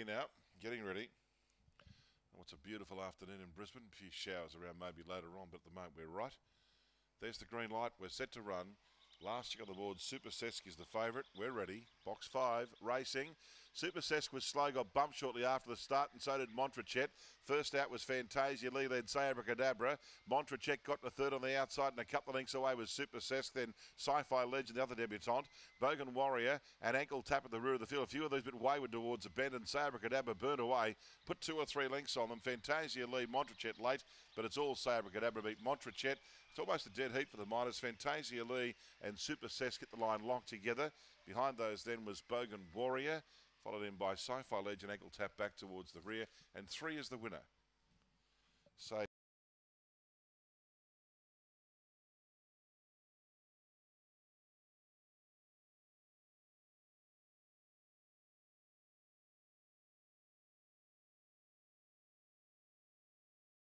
now, getting ready. What's a beautiful afternoon in Brisbane. A few showers around maybe later on, but at the moment we're right. There's the green light. We're set to run. Last check on the board, Super Sesk is the favourite. We're ready. Box five, racing. Super was slow, got bumped shortly after the start, and so did Montrachet. First out was Fantasia. Lee led Say Abracadabra. Montrachet got the third on the outside, and a couple of lengths away was Super Sesk. Then Sci-Fi Legend, the other debutant. Bogan Warrior, and Ankle Tap at the rear of the field. A few of those bit wayward towards the bend, and Say Abracadabra burned away. Put two or three lengths on them. Fantasia Lee, Montrachet late, but it's all Say Abracadabra beat Montrachet. It's almost a dead heat for the minors. Fantasia Lee and Super Sesk get the line locked together. Behind those then was Bogan Warrior, followed in by Sci-Fi Legend, ankle tap back towards the rear, and three is the winner. Say